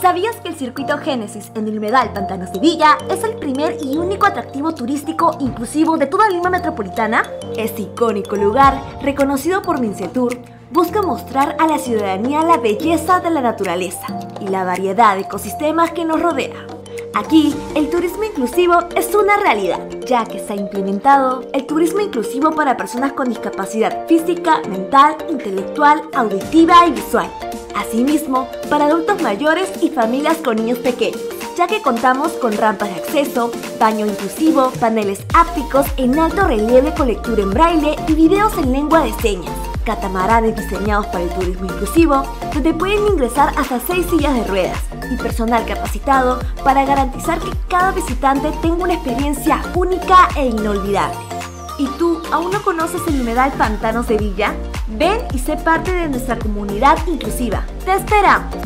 ¿Sabías que el circuito Génesis en el Humedal Pantanos de Villa es el primer y único atractivo turístico inclusivo de toda Lima metropolitana? Este icónico lugar, reconocido por Mincetur, busca mostrar a la ciudadanía la belleza de la naturaleza y la variedad de ecosistemas que nos rodea. Aquí, el turismo inclusivo es una realidad, ya que se ha implementado el turismo inclusivo para personas con discapacidad física, mental, intelectual, auditiva y visual. Asimismo, para adultos mayores y familias con niños pequeños, ya que contamos con rampas de acceso, baño inclusivo, paneles ápticos en alto relieve con lectura en braille y videos en lengua de señas catamaranes diseñados para el turismo inclusivo, donde pueden ingresar hasta 6 sillas de ruedas y personal capacitado para garantizar que cada visitante tenga una experiencia única e inolvidable. ¿Y tú aún no conoces el humedal Pantanos de Villa? Ven y sé parte de nuestra comunidad inclusiva. ¡Te esperamos!